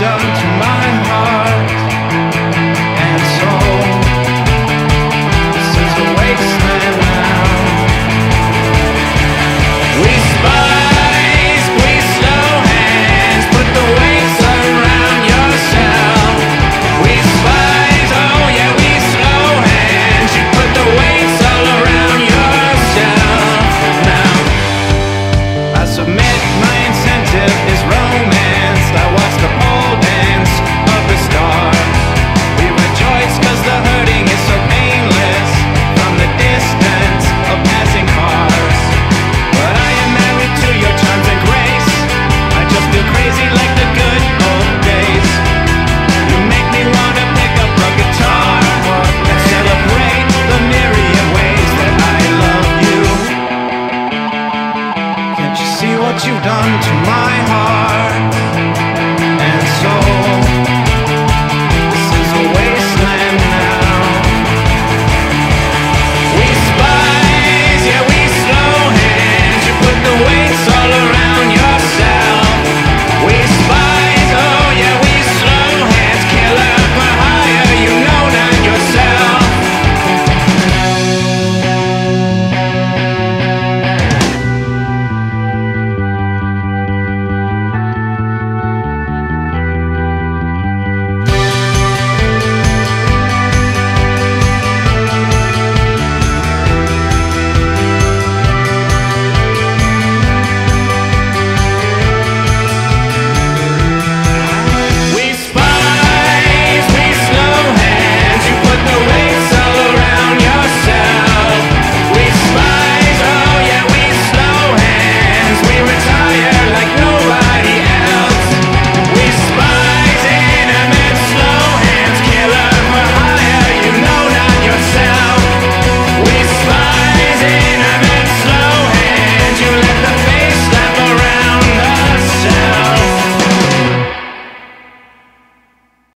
done what you've done to my heart.